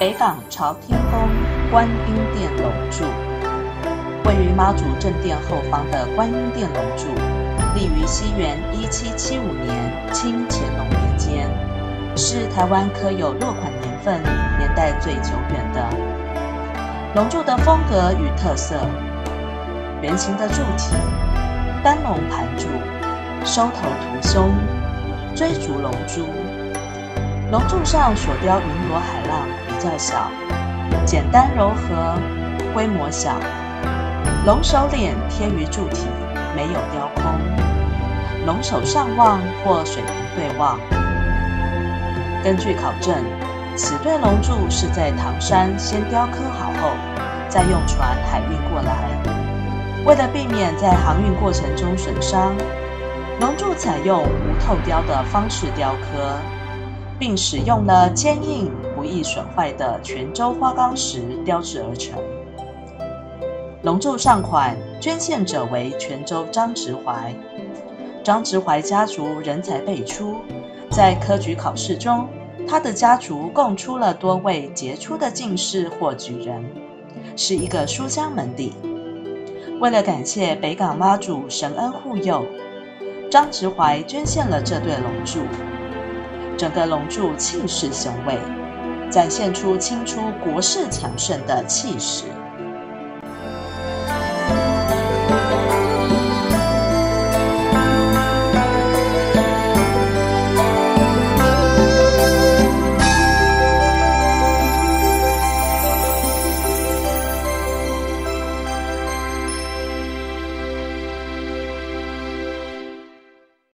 北港朝天宫观音殿龙柱，位于妈祖正殿后方的观音殿龙柱，立于西元一七七五年清乾隆年间，是台湾刻有落款年份、年代最久远的龙柱的风格与特色。圆形的柱体，单龙盘柱，收头涂胸，追逐龙珠。龙柱上所雕云罗海浪较小，简单柔和，规模小。龙首脸贴于柱体，没有雕空。龙首上望或水平对望。根据考证，此对龙柱是在唐山先雕刻好后，再用船海运过来。为了避免在航运过程中损伤，龙柱采用无透雕的方式雕刻，并使用了坚硬不易损坏的泉州花岗石雕制而成。龙柱上款捐献者为泉州张直怀，张直怀家族人才辈出，在科举考试中，他的家族共出了多位杰出的进士或举人，是一个书香门第。为了感谢北港妈祖神恩护佑，张直怀捐献了这对龙柱。整个龙柱气势雄伟，展现出清初国势强盛的气势。